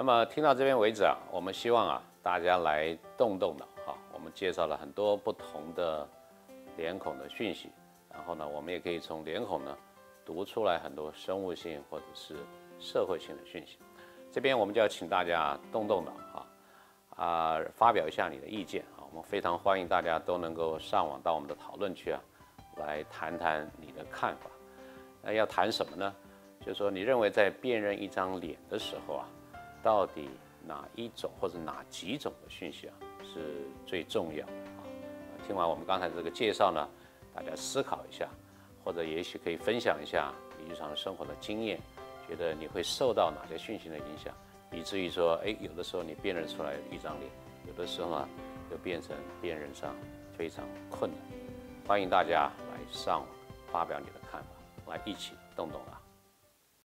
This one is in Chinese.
那么听到这边为止啊，我们希望啊大家来动动脑哈。我们介绍了很多不同的脸孔的讯息，然后呢，我们也可以从脸孔呢读出来很多生物性或者是社会性的讯息。这边我们就要请大家动动脑哈，啊，发表一下你的意见啊。我们非常欢迎大家都能够上网到我们的讨论区啊，来谈谈你的看法。那要谈什么呢？就是说你认为在辨认一张脸的时候啊。到底哪一种或者哪几种的讯息啊是最重要的啊？听完我们刚才这个介绍呢，大家思考一下，或者也许可以分享一下你日常生活的经验，觉得你会受到哪些讯息的影响，以至于说，哎，有的时候你辨认出来一张脸，有的时候呢，就变成辨认上非常困难。欢迎大家来上网发表你的看法，来一起动动啊！